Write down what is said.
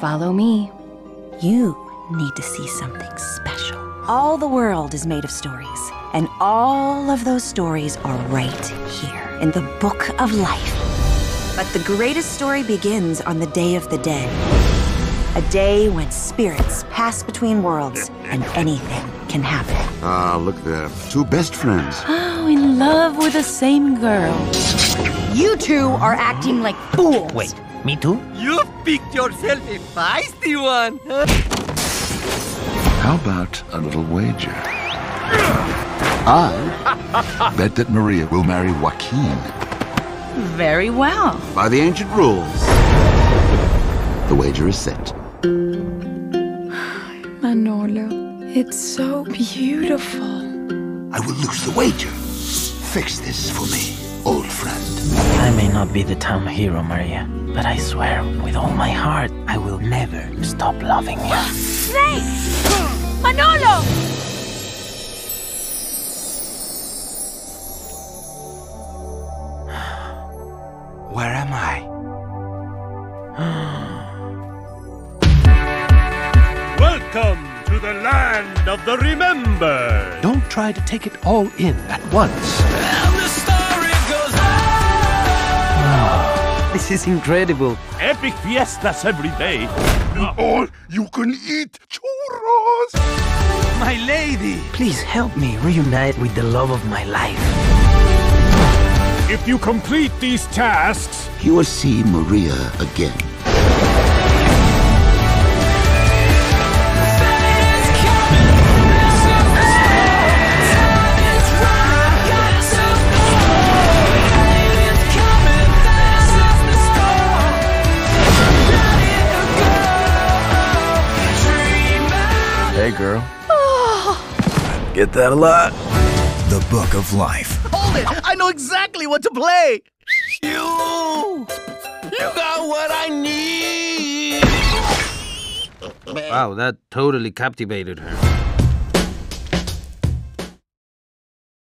Follow me. You need to see something special. All the world is made of stories, and all of those stories are right here in the Book of Life. But the greatest story begins on the Day of the Dead. A day when spirits pass between worlds and anything can happen. Ah, look there. Two best friends. Oh, in love with the same girl. You two are acting like fools. Wait, me too? You picked yourself a feisty one. How about a little wager? I bet that Maria will marry Joaquin. Very well. By the ancient rules. The wager is set. Manolo, it's so beautiful. I will lose the wager. Fix this for me, old friend. I may not be the town hero, Maria, but I swear with all my heart I will never stop loving you. Snake! Manolo! Where am I? Welcome to the land of the remembered. Don't try to take it all in at once. This is incredible. Epic fiestas every day. All you can eat churros. My lady! Please help me reunite with the love of my life. If you complete these tasks, You will see Maria again. Hey, girl. Oh. Get that a lot? The Book of Life. Hold it! I know exactly what to play. You, you got what I need. Wow, that totally captivated her.